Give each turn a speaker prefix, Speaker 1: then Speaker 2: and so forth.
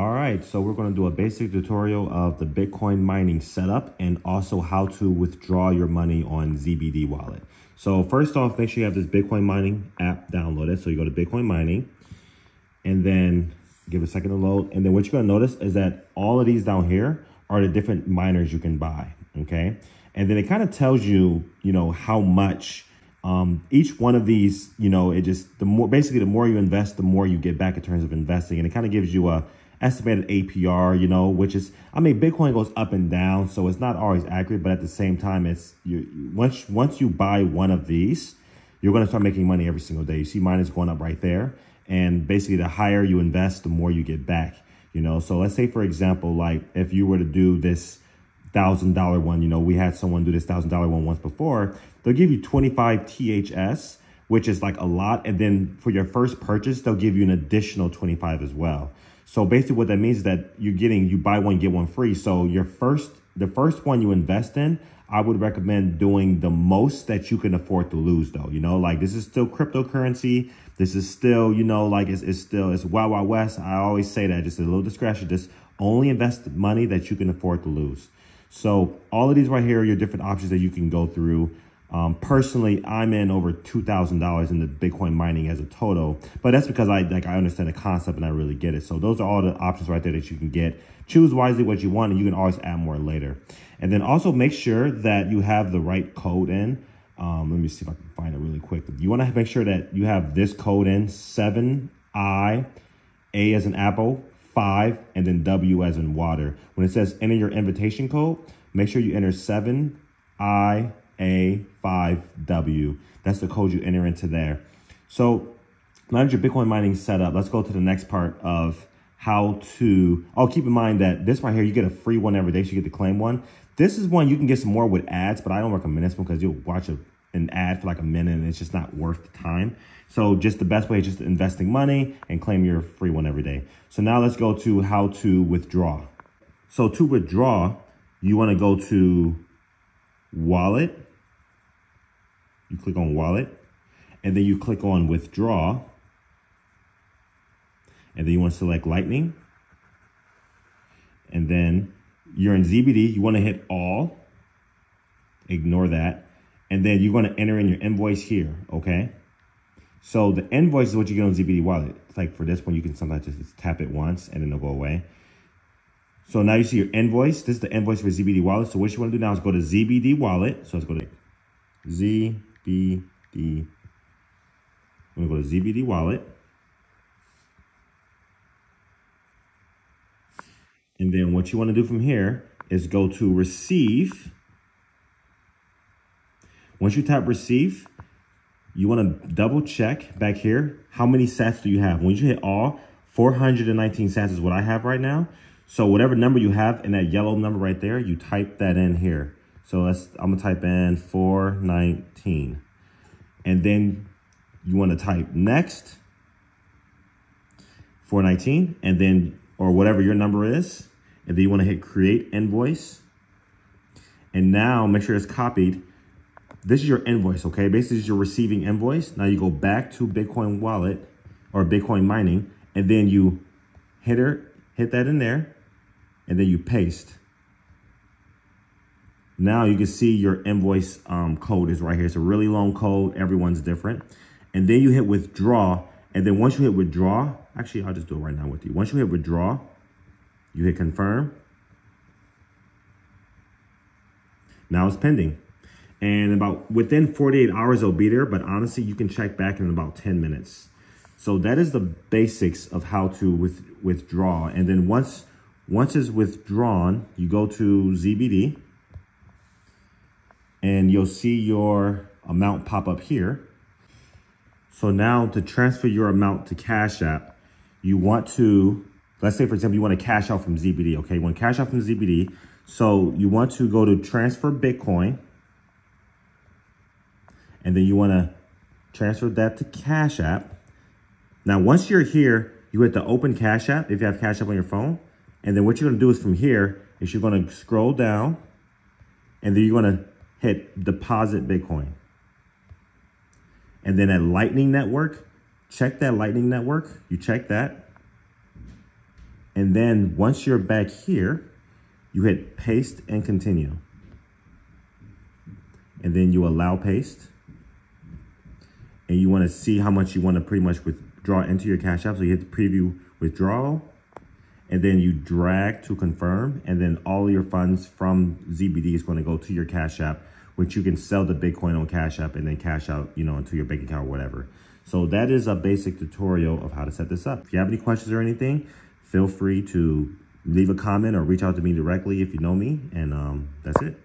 Speaker 1: All right, so we're gonna do a basic tutorial of the Bitcoin mining setup and also how to withdraw your money on ZBD wallet. So first off, make sure you have this Bitcoin mining app downloaded. So you go to Bitcoin mining and then give a second to load. And then what you're gonna notice is that all of these down here are the different miners you can buy, okay? And then it kind of tells you, you know, how much um, each one of these, you know, it just, the more, basically the more you invest, the more you get back in terms of investing. And it kind of gives you a, estimated APR, you know, which is, I mean, Bitcoin goes up and down, so it's not always accurate, but at the same time, it's, you once, once you buy one of these, you're going to start making money every single day. You see mine is going up right there. And basically, the higher you invest, the more you get back, you know. So let's say, for example, like if you were to do this thousand dollar one, you know, we had someone do this thousand dollar one once before, they'll give you 25 THS, which is like a lot. And then for your first purchase, they'll give you an additional 25 as well. So basically what that means is that you're getting, you buy one, get one free. So your first, the first one you invest in, I would recommend doing the most that you can afford to lose though. You know, like this is still cryptocurrency. This is still, you know, like it's, it's still, it's wild, wild west. I always say that just a little discretion, just only invest money that you can afford to lose. So all of these right here are your different options that you can go through. Um, personally, I'm in over $2,000 in the Bitcoin mining as a total, but that's because I like I understand the concept and I really get it. So those are all the options right there that you can get. Choose wisely what you want and you can always add more later. And then also make sure that you have the right code in. Um, let me see if I can find it really quick. You want to make sure that you have this code in 7I, A as an apple, 5, and then W as in water. When it says enter your invitation code, make sure you enter 7I, a5W. That's the code you enter into there. So now that your Bitcoin mining set up, let's go to the next part of how to, oh, keep in mind that this right here, you get a free one every day, so you get the claim one. This is one you can get some more with ads, but I don't recommend this one because you'll watch a, an ad for like a minute and it's just not worth the time. So just the best way is just investing money and claim your free one every day. So now let's go to how to withdraw. So to withdraw, you want to go to wallet you click on wallet, and then you click on withdraw, and then you want to select lightning, and then you're in ZBD, you want to hit all, ignore that, and then you're going to enter in your invoice here, okay? So the invoice is what you get on ZBD wallet. It's like for this one, you can sometimes just tap it once and then it'll go away. So now you see your invoice. This is the invoice for ZBD wallet. So what you want to do now is go to ZBD wallet. So let's go to Z ZBD. I'm to go to ZBD wallet. And then what you want to do from here is go to receive. Once you tap receive, you want to double check back here. How many sats do you have? Once you hit all, 419 sats is what I have right now. So whatever number you have in that yellow number right there, you type that in here. So let's, I'm gonna type in 419. And then you wanna type next, 419, and then, or whatever your number is. And then you wanna hit create invoice. And now make sure it's copied. This is your invoice, okay? Basically, this is your receiving invoice. Now you go back to Bitcoin wallet or Bitcoin mining, and then you hit her, hit that in there, and then you paste. Now you can see your invoice um, code is right here. It's a really long code. Everyone's different. And then you hit withdraw. And then once you hit withdraw, actually, I'll just do it right now with you. Once you hit withdraw, you hit confirm. Now it's pending. And about within 48 hours, it'll be there. But honestly, you can check back in about 10 minutes. So that is the basics of how to with, withdraw. And then once, once it's withdrawn, you go to ZBD and you'll see your amount pop up here. So now to transfer your amount to Cash App, you want to, let's say for example, you want to cash out from ZBD, okay? You want to cash out from ZBD. So you want to go to transfer Bitcoin and then you want to transfer that to Cash App. Now, once you're here, you hit the open Cash App if you have Cash App on your phone. And then what you're going to do is from here is you're going to scroll down and then you're going to hit deposit Bitcoin. And then at Lightning Network, check that Lightning Network. You check that. And then once you're back here, you hit paste and continue. And then you allow paste. And you want to see how much you want to pretty much withdraw into your Cash App. So you hit the preview withdrawal. And then you drag to confirm. And then all your funds from ZBD is going to go to your Cash App, which you can sell the Bitcoin on Cash App and then cash out, you know, into your bank account or whatever. So that is a basic tutorial of how to set this up. If you have any questions or anything, feel free to leave a comment or reach out to me directly if you know me. And um, that's it.